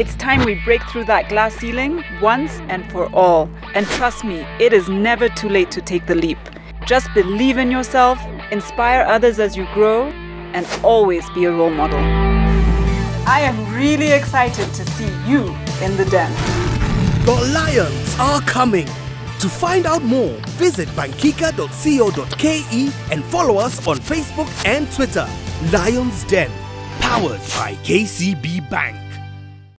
It's time we break through that glass ceiling once and for all. And trust me, it is never too late to take the leap. Just believe in yourself, inspire others as you grow, and always be a role model. I am really excited to see you in the den. The Lions are coming. To find out more, visit bankika.co.ke and follow us on Facebook and Twitter. Lions Den, powered by KCB Bank.